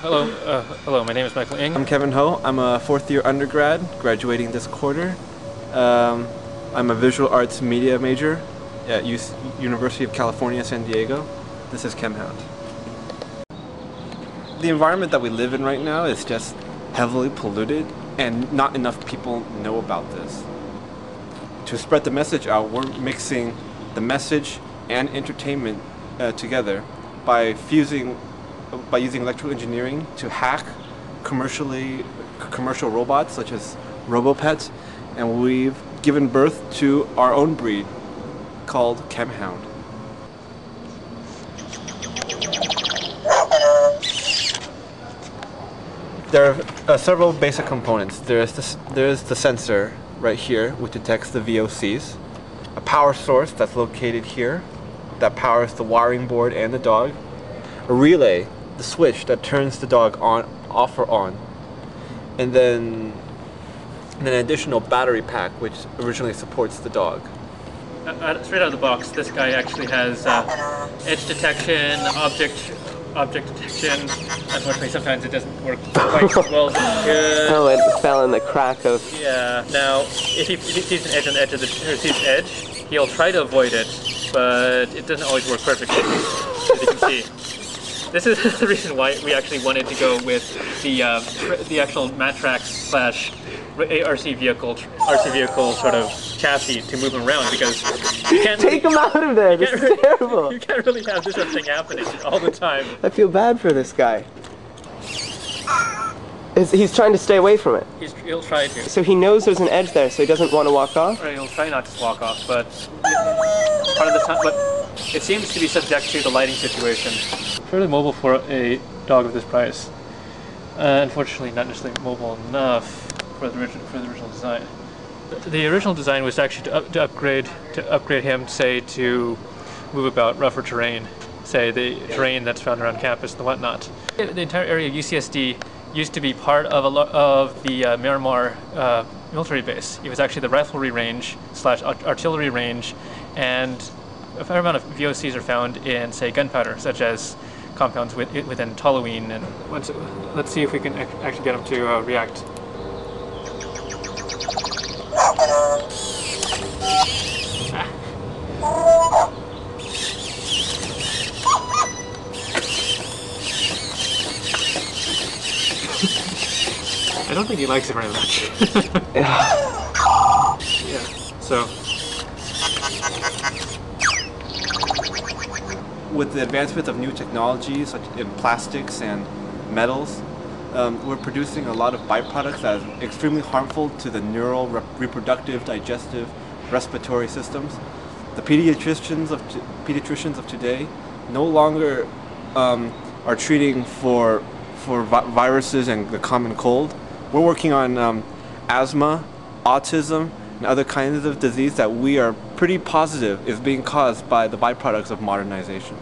Hello, uh, hello. My name is Michael Ing. I'm Kevin Ho. I'm a fourth year undergrad, graduating this quarter. Um, I'm a visual arts media major at U University of California, San Diego. This is ChemHound. The environment that we live in right now is just heavily polluted, and not enough people know about this. To spread the message out, we're mixing the message and entertainment uh, together by fusing by using electrical engineering to hack commercially commercial robots such as RoboPet, and we've given birth to our own breed called ChemHound. There are uh, several basic components. There is this, there is the sensor right here, which detects the VOCs. A power source that's located here, that powers the wiring board and the dog. A relay the switch that turns the dog on, off or on, and then an additional battery pack which originally supports the dog. Uh, uh, straight out of the box, this guy actually has uh, edge detection, object object detection. Unfortunately, sometimes it doesn't work quite as well as it could. Oh, it fell in the crack of. Yeah. Now, if he, if he sees an edge on the edge of the or sees edge, he'll try to avoid it, but it doesn't always work perfectly, as you can see. This is the reason why we actually wanted to go with the uh, the actual Matrax slash RC vehicle RC vehicle sort of chassis to move him around because you can't take him out of there. This is terrible. You can't really have this sort of thing happening all the time. I feel bad for this guy. Is, he's trying to stay away from it. He's, he'll try to. So he knows there's an edge there, so he doesn't want to walk off. Or he'll try not to walk off, but part of the time, but it seems to be subject to the lighting situation. Fairly mobile for a dog of this price. Uh, unfortunately, not necessarily mobile enough for the original, for the original design. The original design was actually to, up, to upgrade to upgrade him, say, to move about rougher terrain, say the terrain that's found around campus and whatnot. The entire area of UCSD used to be part of a of the uh, Miramar uh, military base. It was actually the riflery range slash artillery range, and a fair amount of VOCs are found in, say, gunpowder, such as compounds within toluene. And let's, let's see if we can actually get them to uh, react. I don't think he likes it very much. yeah. yeah. So with the advancement of new technologies such in plastics and metals, um, we're producing a lot of byproducts that are extremely harmful to the neural, re reproductive, digestive, respiratory systems. The pediatricians of pediatricians of today no longer um, are treating for for vi viruses and the common cold. We're working on um, asthma, autism, and other kinds of disease that we are pretty positive is being caused by the byproducts of modernization.